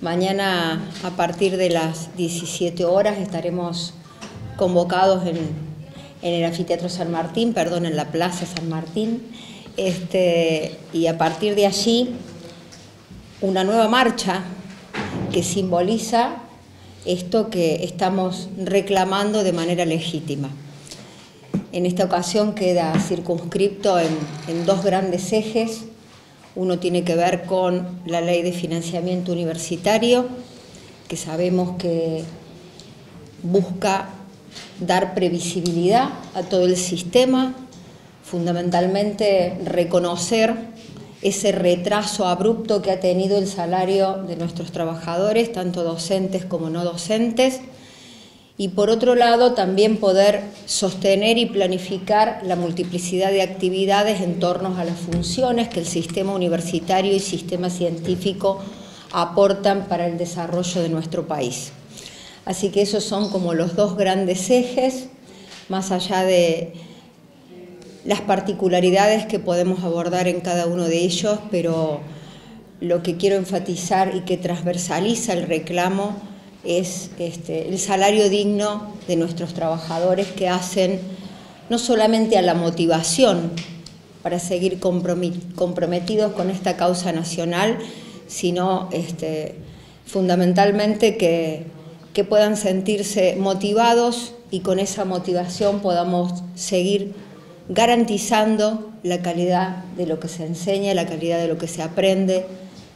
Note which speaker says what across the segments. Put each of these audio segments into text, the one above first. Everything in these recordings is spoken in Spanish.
Speaker 1: Mañana a partir de las 17 horas estaremos convocados en, el anfiteatro San Martín, perdón, en la Plaza San Martín, este, y a partir de allí una nueva marcha que simboliza esto que estamos reclamando de manera legítima. En esta ocasión queda circunscripto en, en dos grandes ejes, uno tiene que ver con la ley de financiamiento universitario, que sabemos que busca dar previsibilidad a todo el sistema, fundamentalmente reconocer ese retraso abrupto que ha tenido el salario de nuestros trabajadores, tanto docentes como no docentes, y por otro lado también poder sostener y planificar la multiplicidad de actividades en torno a las funciones que el sistema universitario y sistema científico aportan para el desarrollo de nuestro país. Así que esos son como los dos grandes ejes, más allá de las particularidades que podemos abordar en cada uno de ellos, pero lo que quiero enfatizar y que transversaliza el reclamo es este, el salario digno de nuestros trabajadores que hacen no solamente a la motivación para seguir comprometidos con esta causa nacional, sino este, fundamentalmente que, que puedan sentirse motivados y con esa motivación podamos seguir garantizando la calidad de lo que se enseña, la calidad de lo que se aprende,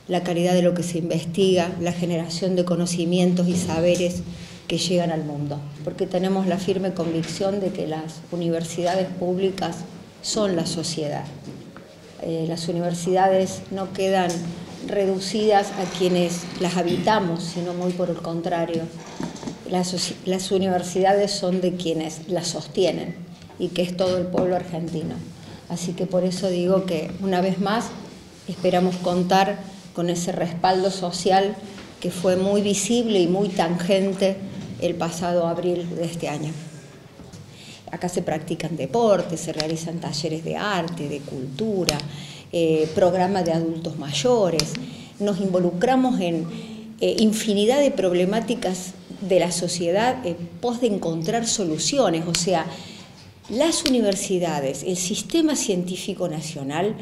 Speaker 1: la calidad de lo que se investiga, la generación de conocimientos y saberes que llegan al mundo, porque tenemos la firme convicción de que las universidades públicas son la sociedad. Eh, las universidades no quedan reducidas a quienes las habitamos, sino muy por el contrario. Las, las universidades son de quienes las sostienen y que es todo el pueblo argentino. Así que por eso digo que una vez más esperamos contar con ese respaldo social que fue muy visible y muy tangente el pasado abril de este año. Acá se practican deportes, se realizan talleres de arte, de cultura, eh, programas de adultos mayores, nos involucramos en eh, infinidad de problemáticas de la sociedad en pos de encontrar soluciones, o sea, las universidades, el sistema científico nacional,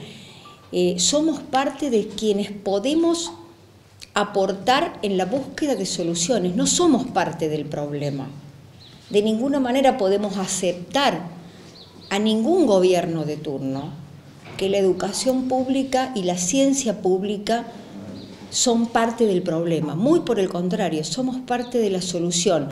Speaker 1: eh, somos parte de quienes podemos aportar en la búsqueda de soluciones, no somos parte del problema. De ninguna manera podemos aceptar a ningún gobierno de turno que la educación pública y la ciencia pública son parte del problema. Muy por el contrario, somos parte de la solución.